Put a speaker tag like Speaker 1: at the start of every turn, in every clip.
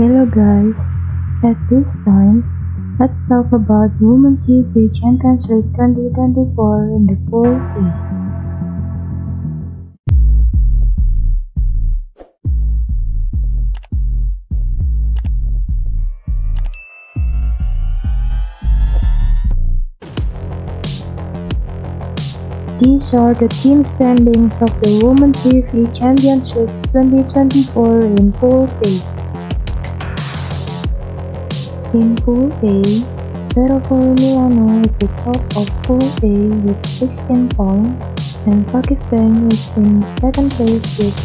Speaker 1: Hello guys, at this time, let's talk about Women's CEV Champions League 2024 in the Pool East. These are the team standings of the Women's CEV Champions League 2024 in Pool A. In Pool A, Vero Milano is the top of Pool A with 16 points and Pakistan is in second place with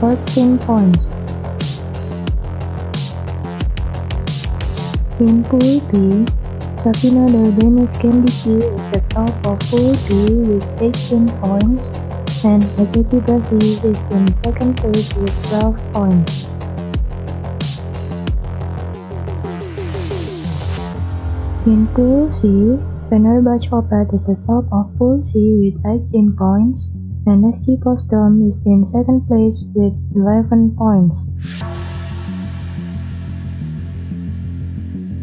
Speaker 1: 14 points. In Pool B, Savino Del Bene Scandicci is the top of Pool B with 18 points and Agati Brazil is in second place with 12 points. In Pool C, Fenerbahce Opet is the top of Pool. C with 18 points. And SC Potsdam is in second place with 11 points.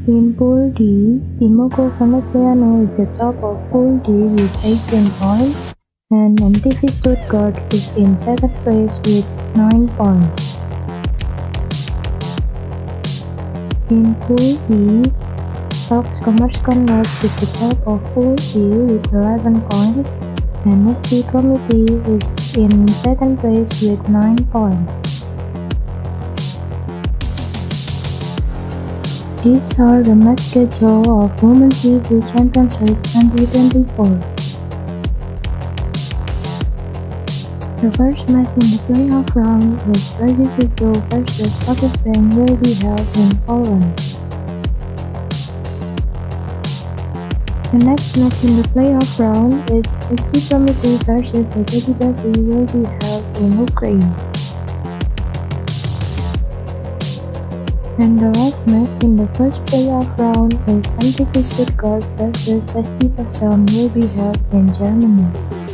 Speaker 1: In Pool D, Imoco Conegliano is the top of Pool. D. With 18 points, and MTV Stuttgart is in second place with 9 points. In Pool E, Fox Commerzbank North is the top of Pool E with 11 points, and SC Prometey is in second place with 9 points. These are the match schedule of Women's League 2024. The first match in the playoff round is Brazil versus Pakistan will be held in Poland. The next match in the playoff round is SC Prometey versus Brazil will be held in Ukraine. And the last match in the first playoff round is MTV Stuttgart versus SC Potsdam will be held in Germany.